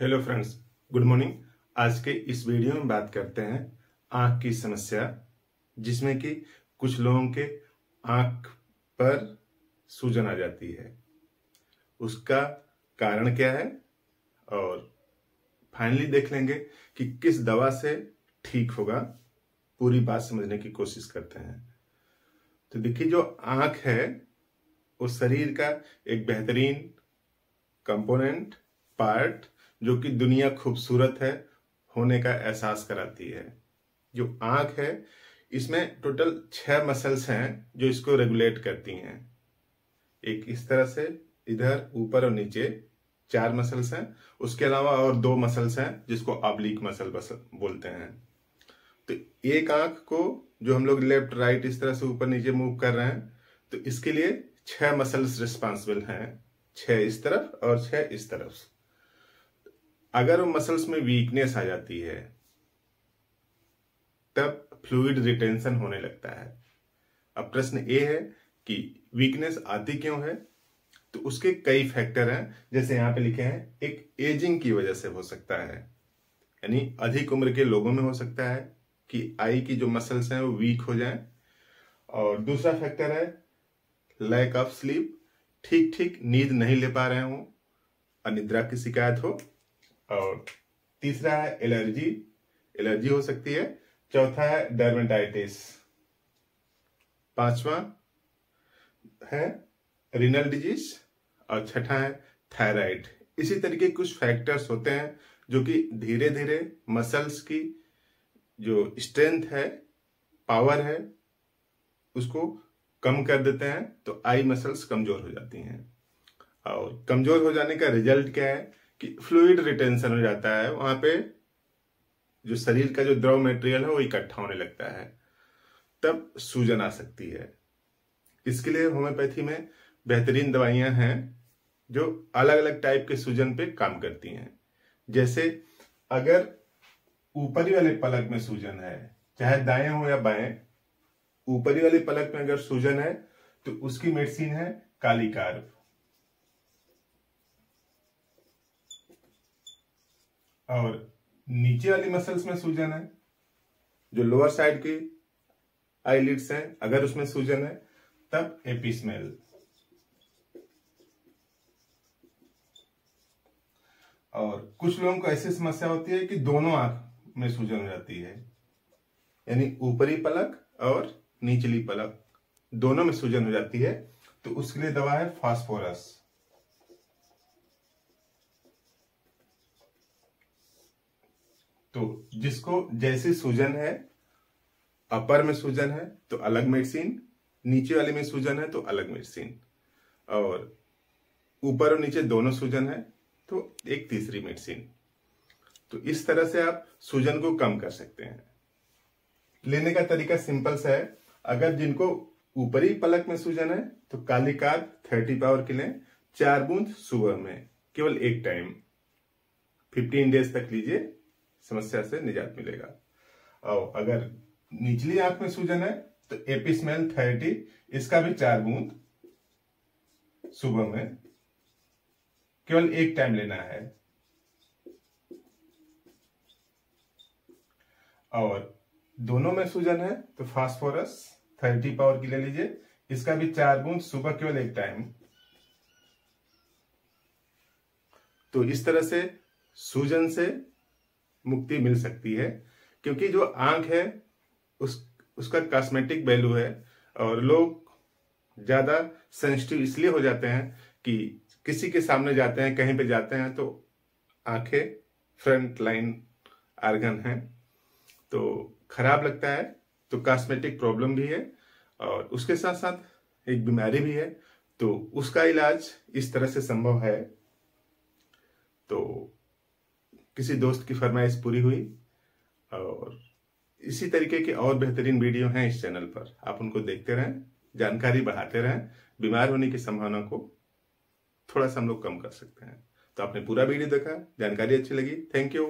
Hello friends good morning आज के इस वीडियो में बात करते हैं आँख की समस्या, जिसमें कि कुछ लोगों के आँख पर सूजन आ जाती है। उसका कारण क्या है? और फाइनली देख लेंगे कि किस दवा से ठीक होगा। पूरी बात समझने की कोशिश करते हैं। तो देखिए, जो आँख है, वो शरीर का एक बेहतरीन कंपोनेंट पार्ट जो कि दुनिया खूबसूरत है, होने का एहसास कराती है। जो आँख है, इसमें टोटल छह मसल्स हैं जो इसको रेगुलेट करती हैं। एक इस तरह से इधर, ऊपर और नीचे चार मसल्स हैं। उसके अलावा और दो मसल्स हैं, जिसको ऑब्लिक मसल बोलते हैं। तो एक आँख को जो हम लोग लेफ़्ट राइट इस तरह से ऊपर, नीचे मूव कर रहे हैं तो इसके लिए छह मसल्स रिस्पॉन्सिबल हैं। छह इस तरफ़ और छह इस तरफ़ अगर मसल्स में वीकनेस आ जाती है, तब फ्लूइड रिटेंशन होने लगता है। अब प्रश्न ये है कि वीकनेस आती क्यों है? तो उसके कई फैक्टर हैं। जैसे यहाँ पे लिखे हैं, एक एजिंग की वजह से हो सकता है। यानी अधिक उम्र के लोगों में हो सकता है कि आई की जो मसल्स हैं वो वीक हो जाएँ। और दूसरा फैक्टर है लैक ऑफ़ स्लीप ठीक ठीक नींद नहीं ले पा रहे हो, अनिद्रा की शिकायत हो और तीसरा है एलर्जी। एलर्जी हो सकती है। चौथा है डर्मेटाइटिस पांचवा है रिनल डिज़ीज़ और छठा है थायराइड इसी तरीके कुछ फैक्टर्स होते हैं जो कि धीरे धीरे मसल्स की जो स्ट्रेंथ है पावर है, उसको कम कर देते हैं तो आई मसल्स कमज़ोर हो जाती हैं। और कमज़ोर हो जाने का रिज़ल्ट क्या है? कि फ्लूइड रिटेंशन हो जाता है, वहाँ पे जो शरीर का जो द्रव मटेरियल है वो इकट्ठा होने लगता है। तब सूजन आ सकती है। इसके लिए होम्योपैथी में बेहतरीन दवाइयाँ हैं जो अलग अलग टाइप के सूजन पे काम करती हैं। जैसे अगर ऊपरी वाले पलक में सूजन है, चाहे दाएँ हो या बाएँ, ऊपरी वाले पलक में अगर सूजन है तो उसकी मेडिसिन है काली और नीचे वाली मसल्स में सूजन है, जो लोअर साइड की आईलिड्स हैं, अगर उसमें सूजन है, तब एपिस्मेल और कुछ लोगों को ऐसी समस्या होती है कि दोनों आँख में सूजन हो जाती है, यानी ऊपरी पलक और निचली पलक, दोनों में सूजन हो जाती है तो उसके लिए दवा है फास्फोरस तो जिसको जैसे सूजन है, अपर में सूजन है तो अलग मेडिसिन, नीचे वाले में सूजन है तो अलग मेडिसिन। और ऊपर और नीचे दोनों सूजन है तो एक तीसरी मेडिसिन। तो इस तरह से आप सूजन को कम कर सकते हैं। लेने का तरीका सिंपल सा है, अगर जिनको ऊपरी पलक में सूजन है तो काली कार थर्टी पावर के लें चार बूंद सुबह में, केवल एक टाइम। फिफ्टीन डेज़ तक लीजिए। समस्या से निजात मिलेगा। और अगर निचली आँख में सूजन है तो एपिसमेल थर्टी, इसका भी चार बूंद सुबह में। केवल एक टाइम लेना है। और दोनों में सूजन है तो फास्फोरस थर्टी पावर की ले लीजिए। इसका भी चार बूंद सुबह केवल एक टाइम। तो इस तरह से सूजन से मुक्ति मिल सकती है, क्योंकि जो आँख है, उस, उसका कॉस्मेटिक वैल्यू है, और लोग ज़्यादा सेंसिटिव इसलिए हो जाते हैं कि किसी के सामने जाते हैं, कहीं पे जाते हैं तो आँखें फ्रंट लाइन आर्गन है। तो खराब लगता है तो कॉस्मेटिक प्रॉब्लम भी है, और उसके साथ साथ एक बीमारी भी है तो उसका इलाज इस तरह से संभव है। तो किसी दोस्त की फरमाइश पूरी हुई और इसी तरीके के और बेहतरीन वीडियो हैं इस चैनल पर। आप उनको देखते रहें, जानकारी बढ़ाते रहें, बीमार होने की संभावना को थोड़ा सा हम लोग कम कर सकते हैं। तो आपने पूरा वीडियो देखा, जानकारी अच्छी लगी। Thank you